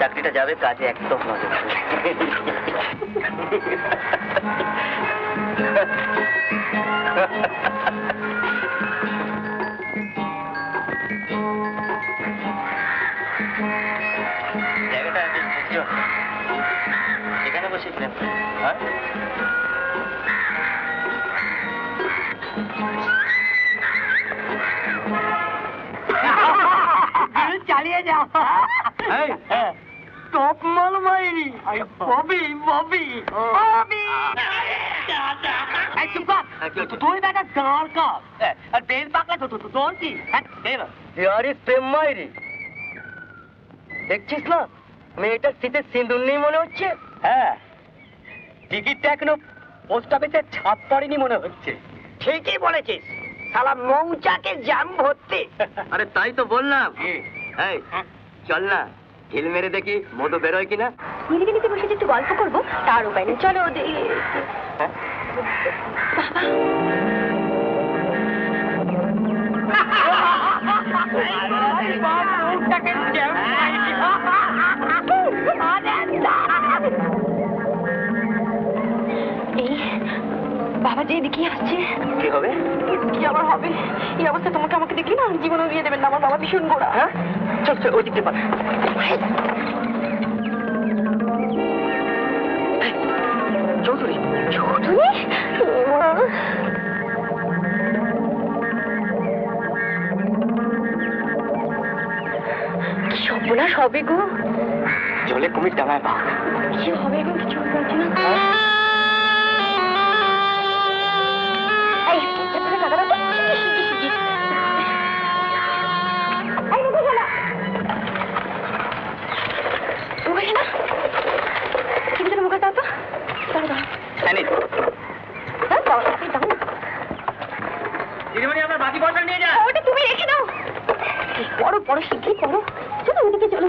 চাকরিটা যাবে কাজে একদম নজর। জায়গাটা এখানে বসে প্রেম চালিয়ে যাও। হ্যাঁ। টপ মাল মাইরি ববি। ববি ববি কর। তুই দাঁড় কর। আর বেল পাকলা তো তোর কি? হ্যাঁ আরে প্রেম মাইরি। দেখছিস না? মেয়েটার শীতের সিঁদুর নেই মনে হচ্ছে? হ্যাঁ। টিকিটটা এখনও পোস্ট অফিসে ছাপ পড়েনি মনে হচ্ছে। ঠিকই বলেছিস। শালা মৌচাকে জ্যাম ভর্তি। আরে তাই তো বললাম। এই চল না ঢিল মেরে দেখি মধু বেরোয় কিনা। নিরিবিলিতে নিতে বসে যে একটু গল্প করব তার উপায় নেই। চলো ওদের বাবা যে এদিকে আসছে। কি হবে? কি আবার হবে? এই অবস্থা তোমাকে আমাকে দেখলে না জীবনে দিয়ে দেবেন না আমার বাবা ভীষণ গোড়া। হ্যাঁ? চল চল ওই দিকটা পাঠ চৌধুরী। চৌধুরী? সর্বনাশ হবে গো। জলে কুমির ডাঙায় পা। কি হবে গো কিছু বলছি না। দিদিমণি আপনার বাকি পয়সা নিয়ে যান। ওটা তুমি রেখে দাও। পড়ো পড়ো শিগগির পড়ো। চলো ওদিকে চলো।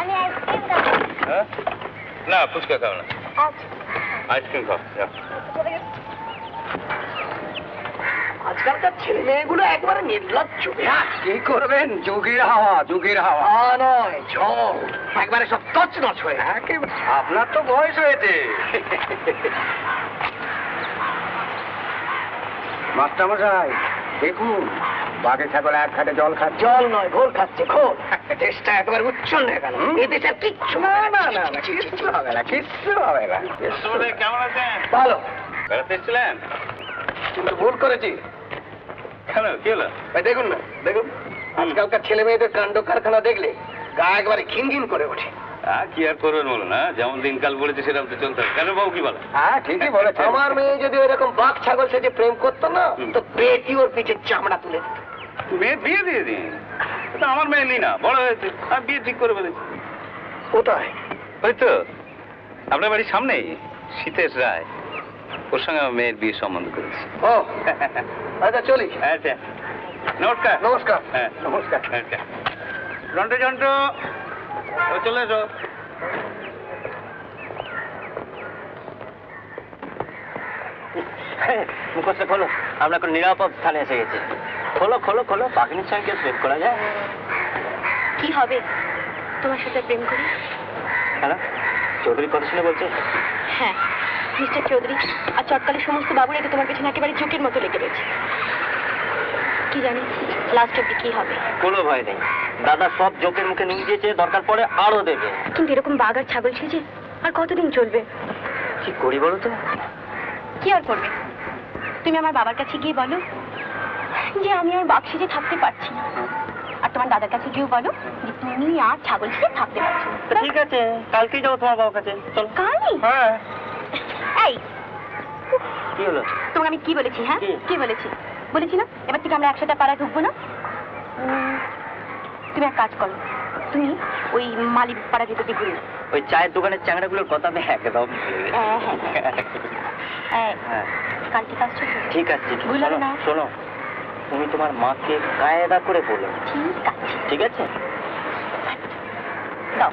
আমি আইসক্রিম খাব। হ্যাঁ? না ফুচকা খাও না। আচ্ছা। আইসক্রিম খাও আজকালকার ছেলে মেয়েগুলো একবারে নির্লজ্জ হ্যাঁ কি করবেন? যুগের হাওয়া যুগের হাওয়া। নয় ঝড়। একবারে সব তছ নছ হয়ে আপনার তো বয়স হয়েছে। মাস্টারমশাই দেখুন বাঘে ছাগল এক ঘাটে জল খাচ্ছে জল নয় ঘোল খাচ্ছে ঘোল দেশটা একবার উচ্ছন্ন হয়ে গেল এই কিচ্ছু না না না না কিচ্ছু হবে না কিচ্ছু হবে না কেমন আছেন ভালো বেড়াতে এসেছিলেন কিন্তু ভুল করেছি কেন কি হলো ভাই দেখুন না দেখুন আজকালকার ছেলে মেয়েদের কাণ্ড কারখানা দেখলে গা একবারে ঘিন ঘিন করে ওঠে কি আর করবেন বলুন না যেমন দিনকাল বলেছে সেরকম তো চলতে হবে। কেন বাবু কি বলে? হ্যাঁ ঠিকই বলেছে। আমার মেয়ে যদি ওইরকম বাঘ ছাগল সেজে প্রেম করতো না তো পেটি ওর পিঠে চামড়া তুলে মেয়ে বিয়ে দিয়ে দিন। এটা আমার মেয়ে নি না বড় হয়েছে। আর বিয়ে ঠিক করে ফেলেছি। কোথায়? ওই তো আপনার বাড়ির সামনেই শীতেশ রায়। ওর সঙ্গে আমার মেয়ের বিয়ে সম্বন্ধ করেছি। ও আচ্ছা চলি। আচ্ছা। নমস্কার। নমস্কার। হ্যাঁ। নমস্কার। আচ্ছা। জন্টু জন্টু চলে এসো। মুখস্থ খোলো। আমরা এখন নিরাপদ স্থানে এসে গেছি। খোলো খোলো খোলো। বাঘিনীর সঙ্গে প্রেম করা যায়? কি হবে? তোমার সাথে প্রেম করি? কেন? চৌধুরী কথা শুনে বলছে? হ্যাঁ মিস্টার চৌধুরী আর চটকালের সমস্ত বাবুরা তোমার পেছনে একেবারে চোখের মতো লেগে রয়েছে। কি জানি লাস্ট অব্দি কি হবে? কোনো ভয় নেই। দাদা সব জোকের মুখে নুন দিয়েছে দরকার পড়ে আরও দেবে। কিন্তু এরকম বাঘ আর ছাগল সেজে আর কতদিন চলবে? কি করি বলো তো? কি আর করবে? তুমি আমার বাবার কাছে গিয়ে বলো যে আমি আর বাঘ সেজে থাকতে পারছি না। আর তোমার দাদার কাছে গিয়েও বলো যে তুমি আর ছাগল সেজে থাকতে পারছ ঠিক আছে কালকেই যাব তোমার বাবার কাছে। চলো। কালই? হ্যাঁ। এই কি হলো? তোমাকে আমি কি বলেছি হ্যাঁ? কি বলেছি? বলেছি না এবার থেকে আমরা একসাথে পাড়া ঢুকবো না। তুমি এক কাজ করো তুমি ওই মালি পাড়া যেতে ঘুরে ওই চায়ের দোকানের চ্যাংড়াগুলোর কথা আমি একদম হ্যাঁ, হ্যাঁ, হ্যাঁ। কাল ঠিক আসছো ঠিক আছে। শোনো তুমি তোমার মাকে কায়দা করে বলো। ঠিক আছে। ঠিক আছে? দাও।